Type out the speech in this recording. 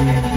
Yeah.